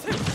two.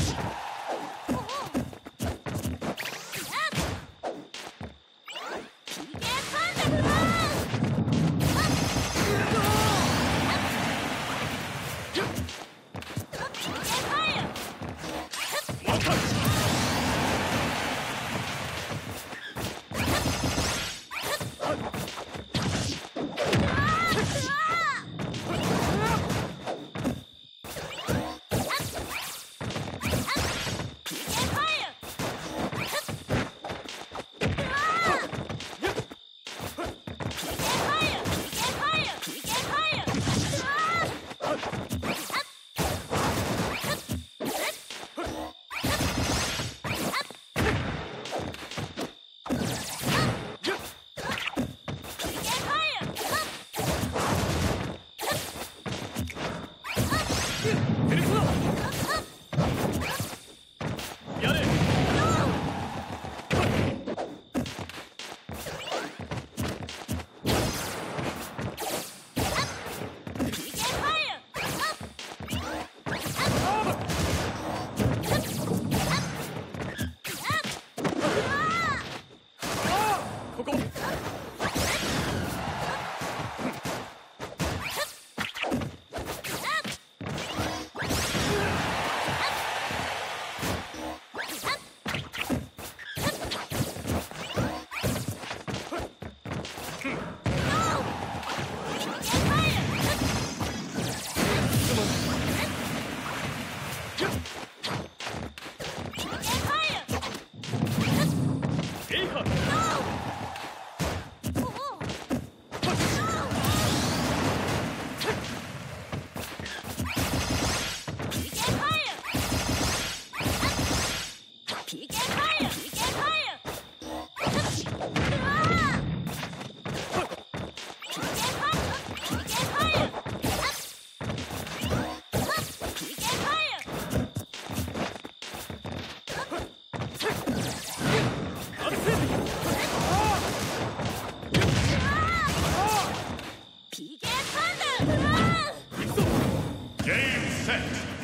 Game set.